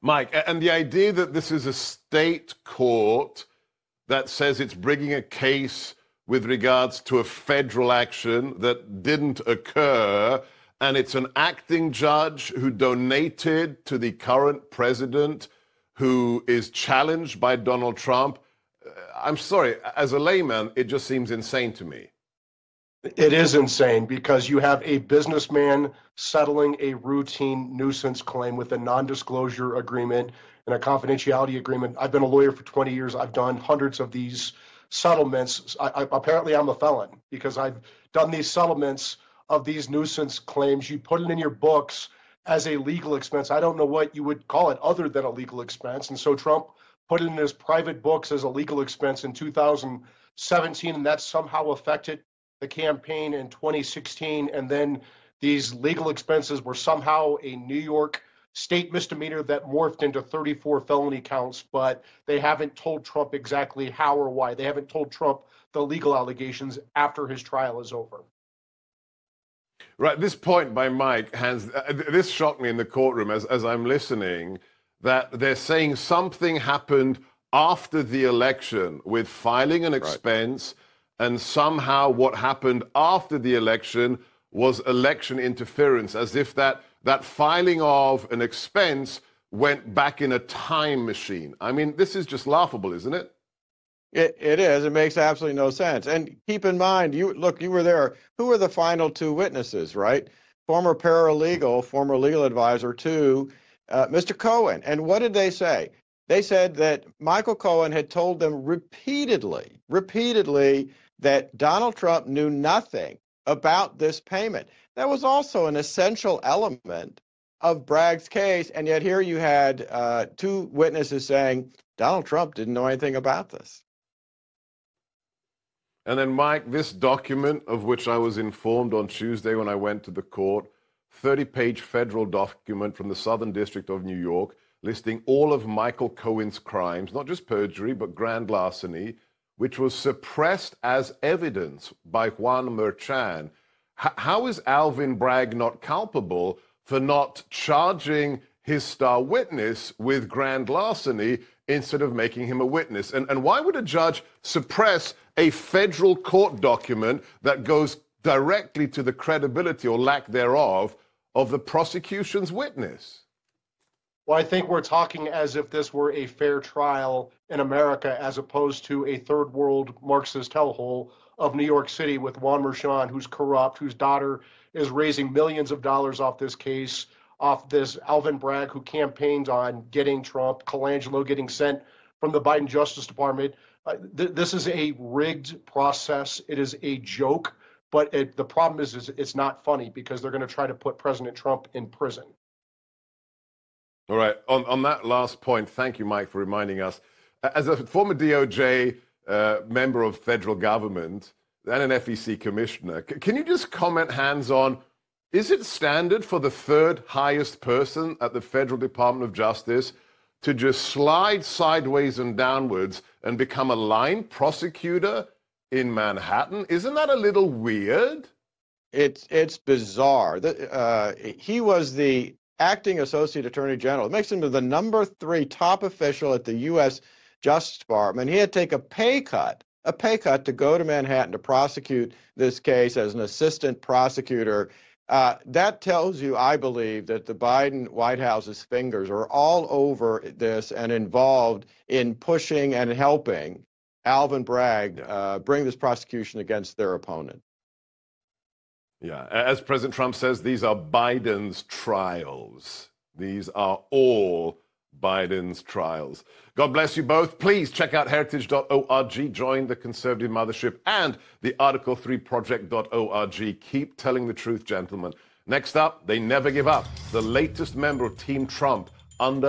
Mike, and the idea that this is a state court that says it's bringing a case with regards to a federal action that didn't occur, and it's an acting judge who donated to the current president who is challenged by Donald Trump. Uh, I'm sorry, as a layman, it just seems insane to me. It is insane because you have a businessman settling a routine nuisance claim with a non disclosure agreement and a confidentiality agreement. I've been a lawyer for 20 years. I've done hundreds of these settlements. I, I, apparently, I'm a felon because I've done these settlements of these nuisance claims. You put it in your books as a legal expense. I don't know what you would call it other than a legal expense. And so Trump put it in his private books as a legal expense in 2017, and that somehow affected the campaign in 2016, and then these legal expenses were somehow a New York state misdemeanor that morphed into 34 felony counts, but they haven't told Trump exactly how or why. They haven't told Trump the legal allegations after his trial is over. Right, this point by Mike has uh, this shocked me in the courtroom as, as I'm listening that they're saying something happened after the election with filing an expense. Right and somehow what happened after the election was election interference, as if that, that filing of an expense went back in a time machine. I mean, this is just laughable, isn't it? It, it is. It makes absolutely no sense. And keep in mind, you look, you were there. Who were the final two witnesses, right? Former paralegal, former legal advisor to uh, Mr. Cohen. And what did they say? They said that Michael Cohen had told them repeatedly, repeatedly that Donald Trump knew nothing about this payment. That was also an essential element of Bragg's case. And yet here you had uh, two witnesses saying Donald Trump didn't know anything about this. And then, Mike, this document of which I was informed on Tuesday when I went to the court, 30 page federal document from the Southern District of New York listing all of Michael Cohen's crimes, not just perjury, but grand larceny, which was suppressed as evidence by Juan Merchan. H- how is Alvin Bragg not culpable for not charging his star witness with grand larceny instead of making him a witness? And, and why would a judge suppress a federal court document that goes directly to the credibility or lack thereof of the prosecution's witness? Well, I think we're talking as if this were a fair trial in America as opposed to a third world Marxist hellhole of New York City with Juan Merchan, who's corrupt, whose daughter is raising millions of dollars off this case, off this Alvin Bragg, who campaigned on getting Trump, Colangelo getting sent from the Biden Justice Department. Uh, th- this is a rigged process. It is a joke. But it, the problem is, is it's not funny because they're going to try to put President Trump in prison. All right. On, on that last point, thank you, Mike, for reminding us. As a former DOJ uh, member of federal government and an FEC commissioner, c- can you just comment Hans on is it standard for the third highest person at the Federal Department of Justice to just slide sideways and downwards and become a line prosecutor in Manhattan? Isn't that a little weird? It's it's bizarre. Uh, he was the acting associate attorney general. It makes him the number three top official at the U.S. Justice Department. He had to take a pay cut, a pay cut to go to Manhattan to prosecute this case as an assistant prosecutor. Uh, that tells you, I believe, that the Biden White House's fingers are all over this and involved in pushing and helping Alvin Bragg uh, bring this prosecution against their opponent. Yeah, as President Trump says, these are Biden's trials. These are all Biden's trials. God bless you both. Please check out heritage.org, join the conservative mothership, and the article3project.org. Keep telling the truth, gentlemen. Next up, they never give up. The latest member of Team Trump under